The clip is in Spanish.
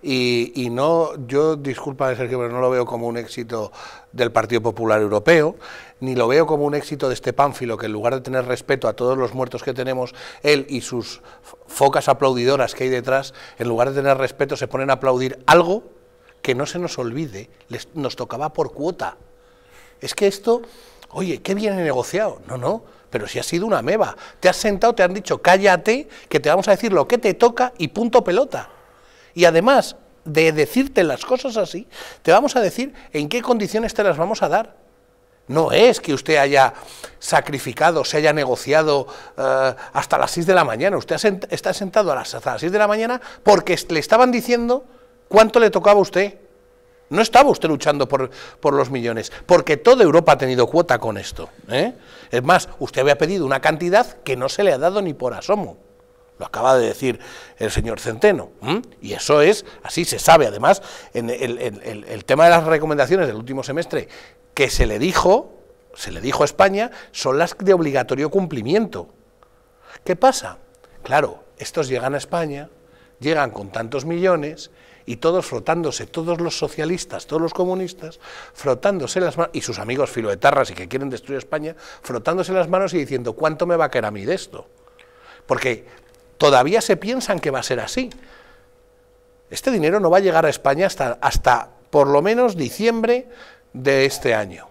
Y, no, yo, disculpa Sergio, pero no lo veo como un éxito del Partido Popular Europeo, ni lo veo como un éxito de este pánfilo que en lugar de tener respeto a todos los muertos que tenemos, él y sus focas aplaudidoras que hay detrás, en lugar de tener respeto se ponen a aplaudir algo que no se nos olvide, les, nos tocaba por cuota. Es que esto, oye, qué bien he negociado. No, no, pero si ha sido una meba. Te has sentado, te han dicho, cállate, que te vamos a decir lo que te toca y punto pelota. Y además de decirte las cosas así, te vamos a decir en qué condiciones te las vamos a dar. No es que usted haya sacrificado, se haya negociado eh, hasta las 6 de la mañana. Usted está sentado a las, hasta las 6 de la mañana porque le estaban diciendo cuánto le tocaba a usted. No estaba usted luchando por, por, los millones, porque toda Europa ha tenido cuota con esto. ¿eh? Es más, usted había pedido una cantidad que no se le ha dado ni por asomo. Lo acaba de decir el señor Centeno. Y eso es, así se sabe. Además, en el, tema de las recomendaciones del último semestre que se le dijo, se le dijo a España, son las de obligatorio cumplimiento. ¿Qué pasa? Claro, estos llegan a España, llegan con tantos millones y todos frotándose, todos los socialistas, todos los comunistas, frotándose las manos, y sus amigos filoetarras y que quieren destruir España, frotándose las manos y diciendo, ¿cuánto me va a caer a mí de esto? Porque todavía se piensan que va a ser así. Este dinero no va a llegar a España hasta, hasta por lo menos diciembre de este año.